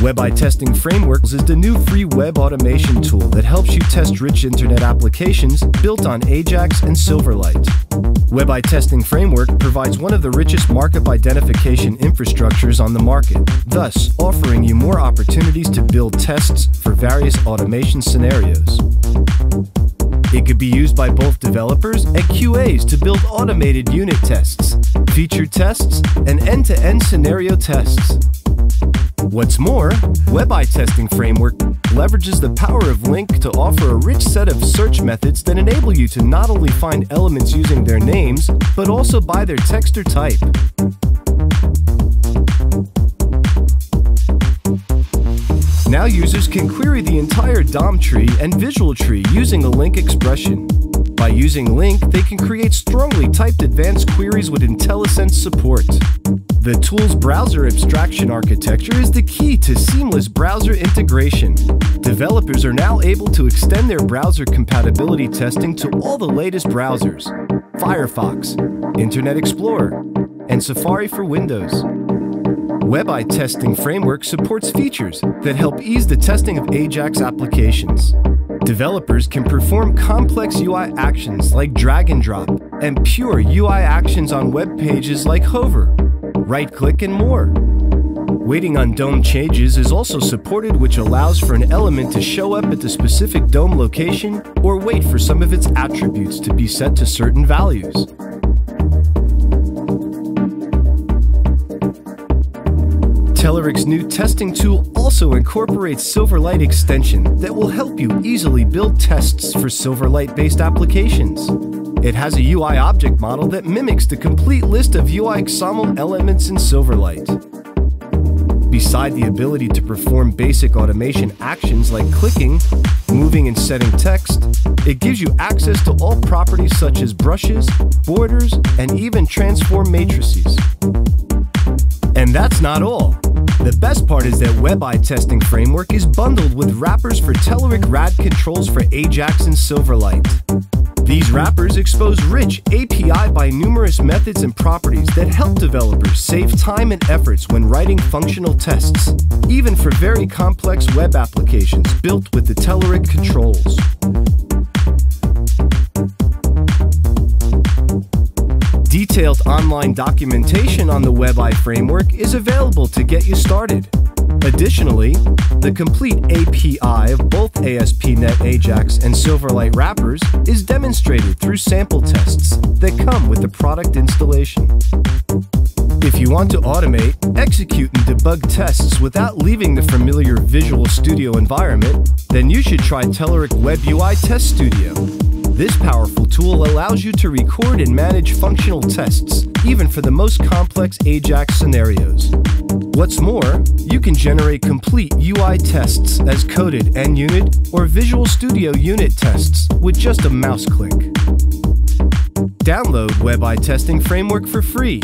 WebAii Testing Frameworks is the new free web automation tool that helps you test rich internet applications built on Ajax and Silverlight. WebAii Testing Framework provides one of the richest markup identification infrastructures on the market, thus offering you more opportunities to build tests for various automation scenarios. It could be used by both developers and QAs to build automated unit tests, feature tests, and end-to-end scenario tests. What's more, WebAii Testing Framework leverages the power of LINQ to offer a rich set of search methods that enable you to not only find elements using their names, but also by their text or type. Now users can query the entire DOM tree and visual tree using a LINQ expression. By using LINQ, they can create strongly typed advanced queries with IntelliSense support. The tool's browser abstraction architecture is the key to seamless browser integration. Developers are now able to extend their browser compatibility testing to all the latest browsers Firefox, Internet Explorer, and Safari for Windows. WebAii Testing Framework supports features that help ease the testing of Ajax applications. Developers can perform complex UI actions like drag and drop and pure UI actions on web pages like hover, right click, and more. Waiting on DOM changes is also supported, which allows for an element to show up at the specific DOM location or wait for some of its attributes to be set to certain values. Telerik's new testing tool also incorporates Silverlight extension that will help you easily build tests for Silverlight-based applications. It has a UI object model that mimics the complete list of UI XAML elements in Silverlight. Beside the ability to perform basic automation actions like clicking, moving and setting text, it gives you access to all properties such as brushes, borders, and even transform matrices. And that's not all. The best part is that WebAii Testing Framework is bundled with wrappers for Telerik RAD controls for Ajax and Silverlight. These wrappers expose rich API by numerous methods and properties that help developers save time and efforts when writing functional tests, even for very complex web applications built with the Telerik controls. Detailed online documentation on the WebAii framework is available to get you started. Additionally, the complete API of both ASP.NET Ajax and Silverlight wrappers is demonstrated through sample tests that come with the product installation. If you want to automate, execute, and debug tests without leaving the familiar Visual Studio environment, then you should try Telerik Web UI Test Studio. This powerful tool allows you to record and manage functional tests, even for the most complex Ajax scenarios. What's more, you can generate complete UI tests as coded NUnit or Visual Studio unit tests with just a mouse click. Download WebAii Testing Framework for free